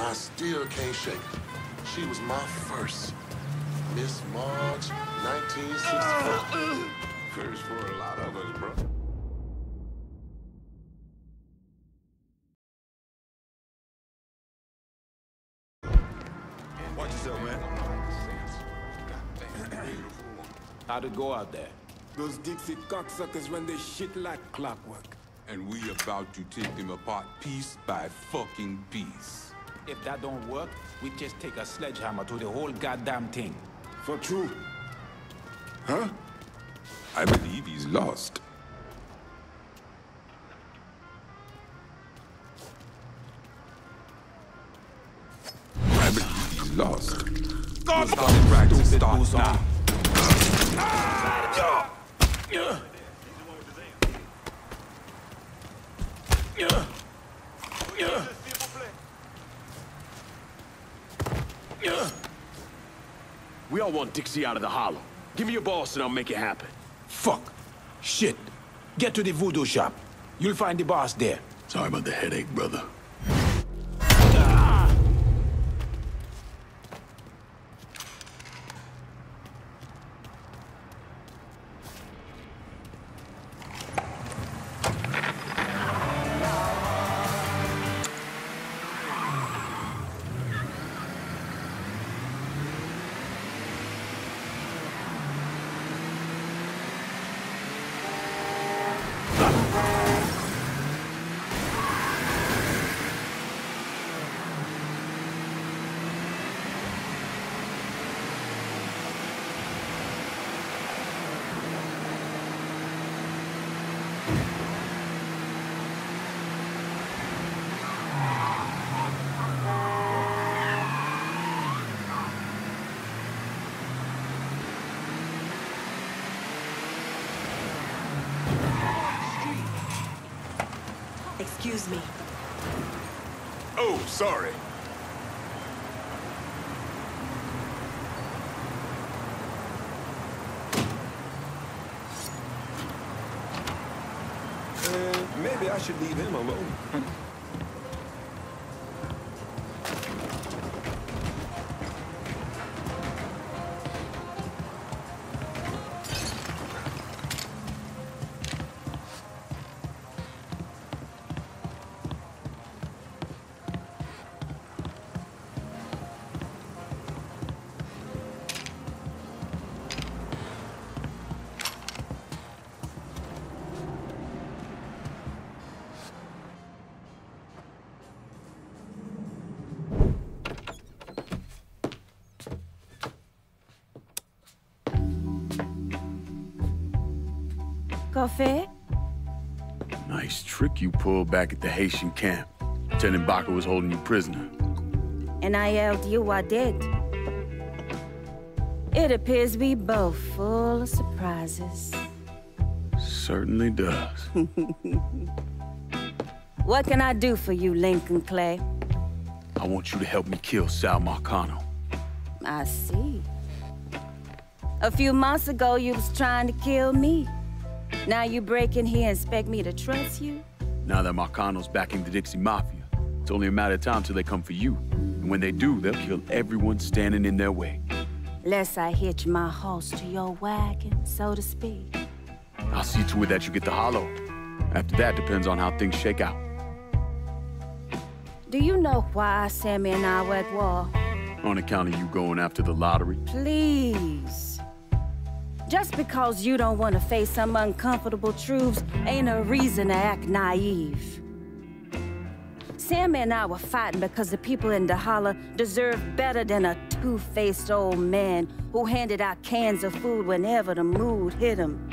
and I still can't shake her. She was my first. Miss March, 1964. First for a lot of us, bro. Watch yourself, man. How'd it go out there? Those Dixie cocksuckers run their shit like clockwork. And we about to take them apart piece by fucking piece. If that don't work, we just take a sledgehammer to the whole goddamn thing. For true. Huh? I believe he's lost. I believe he's lost. God, stop practice start now. We all want Dixie out of the hollow. Give me your boss and I'll make it happen. Fuck. Shit. Get to the voodoo shop. You'll find the boss there. Sorry about the headache, brother. Stop! Excuse me. Oh, sorry. Uh, maybe I should leave him alone. Nice trick you pulled back at the Haitian camp. Lieutenant Baca was holding you prisoner. And I yelled you I did. It appears we both full of surprises. Certainly does. What can I do for you, Lincoln Clay? I want you to help me kill Sal Marcano. I see. A few months ago, you was trying to kill me. Now you break in here and expect me to trust you? Now that Marcano's backing the Dixie Mafia, it's only a matter of time till they come for you. And when they do, they'll kill everyone standing in their way. Lest I hitch my horse to your wagon, so to speak. I'll see to it that you get the hollow. After that depends on how things shake out. Do you know why Sammy and I were at war? On account of you going after the lottery. Please. Just because you don't want to face some uncomfortable truths ain't a reason to act naive. Sammy and I were fighting because the people in Dahala deserve better than a two-faced old man who handed out cans of food whenever the mood hit him.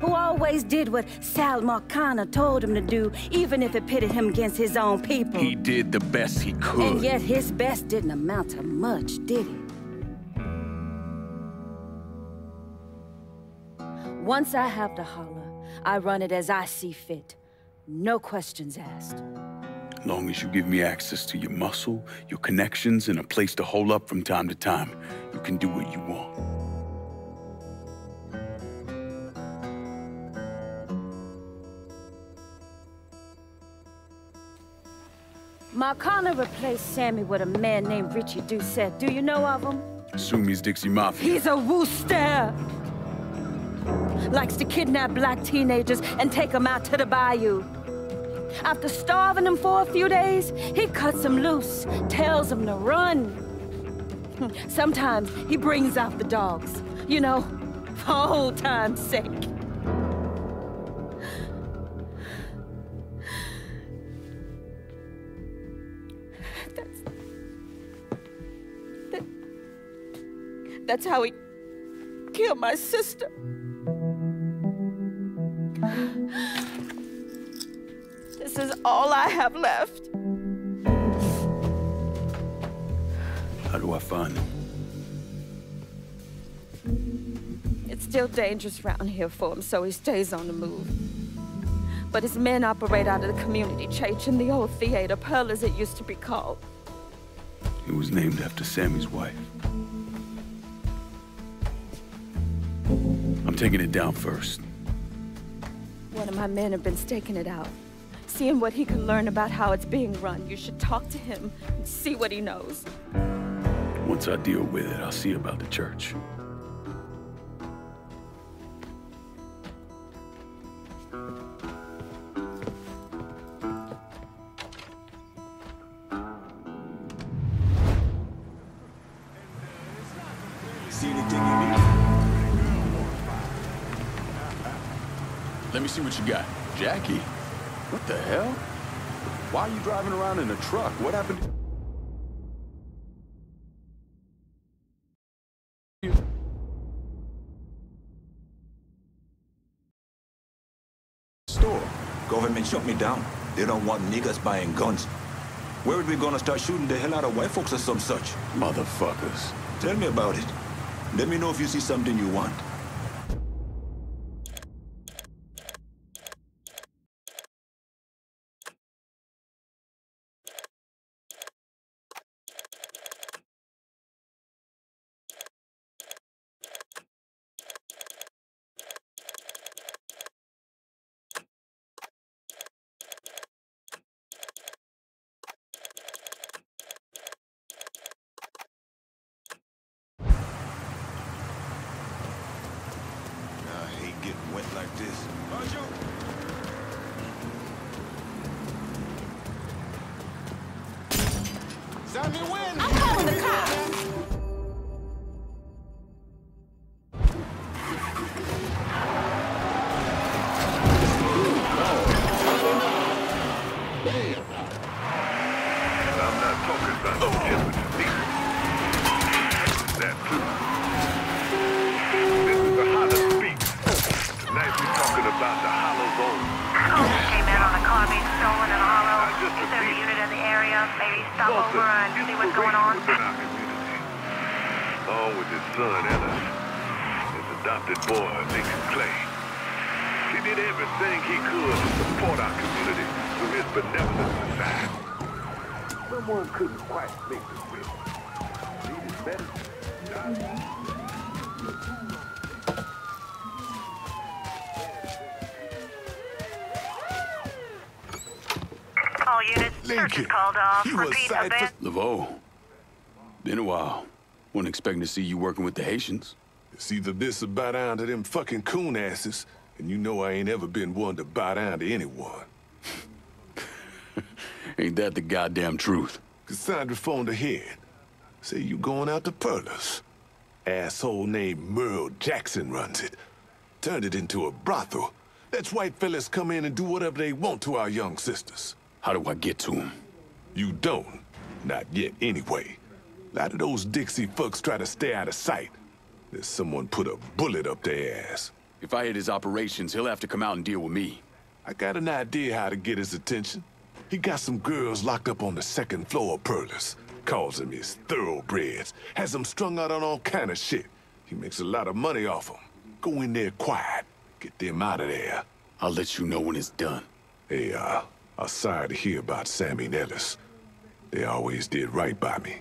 Who always did what Sal Marcano told him to do, even if it pitted him against his own people. He did the best he could. And yet his best didn't amount to much, did it? Once I have the holler, I run it as I see fit. No questions asked. As long as you give me access to your muscle, your connections, and a place to hole up from time to time, you can do what you want. Marcano replaced Sammy with a man named Richie Doucette. Do you know of him? Assume he's Dixie Mafia. He's a wooster. Likes to kidnap black teenagers and take them out to the bayou. After starving them for a few days, he cuts them loose, tells them to run. Sometimes he brings out the dogs, you know, for old time's sake. That's... That... That's how he killed my sister. This is all I have left. How do I find him? It's still dangerous around here for him, so he stays on the move. But his men operate out of the community church in the old theater, Pearl as it used to be called. It was named after Sammy's wife. I'm taking it down first. One of my men have been staking it out. Seeing what he can learn about how it's being run. You should talk to him and see what he knows. Once I deal with it, I'll see about the church. See anything you need? Let me see what you got. Jackie? What the hell? Why are you driving around in a truck? What happened? To- Store. Government shut me down. They don't want niggas buying guns. Where are we gonna start shooting the hell out of white folks or some such? Motherfuckers. Tell me about it. Let me know if you see something you want. I'm not talking about the gentleman neither. That too. This is the hollow speak. Nice we're talking about the hollow zone. Came in on a car being stolen in Hollow. If there's a unit in the area, maybe stop Boston, over and see what's going on. our community. Along with his son, Ellis. His adopted boy, Nathan Clay. He did everything he could to support our community through his benevolent society. Someone couldn't quite make the switch. Needed medicine. died. All units, search Lincoln, called off. you a Repeat, sight for- Laveau. Been a while. Wasn't expecting to see you working with the Haitians. It's either this or bow down to them fucking coon asses, and you know I ain't ever been one to bow down to anyone. Ain't that the goddamn truth? Cassandra phoned ahead. Say you going out to Perlas. Asshole named Merle Jackson runs it. Turned it into a brothel. Lets white fellas come in and do whatever they want to our young sisters. How do I get to him? You don't. Not yet, anyway. A lot of those Dixie fucks try to stay out of sight. There's someone put a bullet up their ass. If I hit his operations, he'll have to come out and deal with me. I got an idea how to get his attention. He got some girls locked up on the second floor of Perlis. Calls them his thoroughbreds. Has them strung out on all kind of shit. He makes a lot of money off them. Go in there quiet. Get them out of there. I'll let you know when it's done. Hey, uh, I'm sorry to hear about Sammy and Ellis. They always did right by me.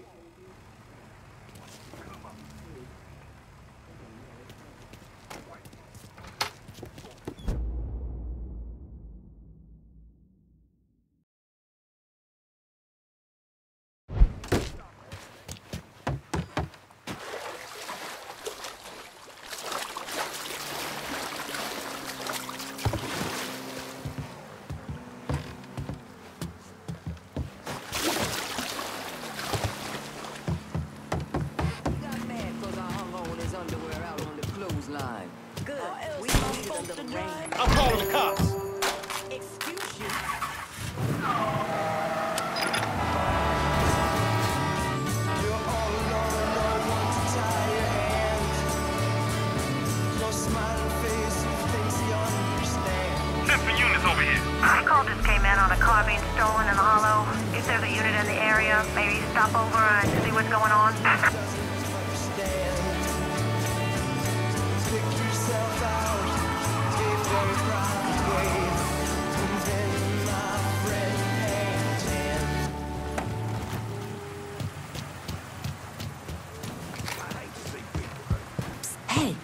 over here. A call just came in on a car being stolen in the hollow. If there's a unit in the area, maybe stop over uh, and see what's going on. Hey!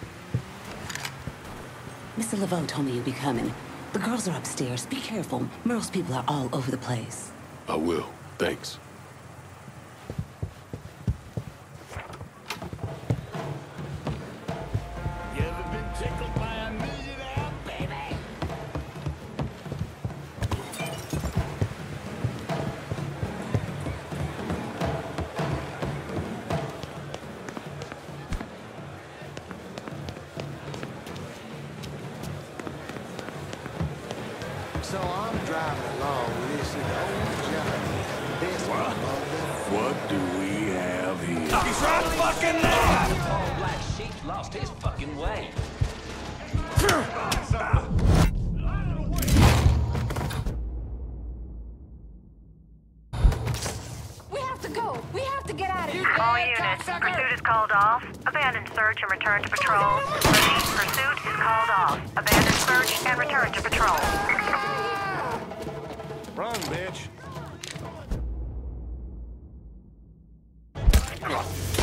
Mr. Laveau told me you'd be coming. The girls are upstairs. Be careful. Merle's people are all over the place. I will. Thanks. Sheep lost his fucking way. We have to go. We have to get out of here. All units, pursuit is called off. Abandon search and return to patrol. Repeat, pursuit is called off. Abandon search and return to patrol. Run, bitch.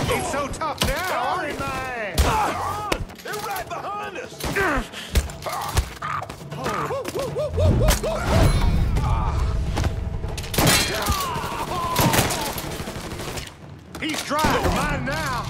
He's so tough now, He's dry. Mine now.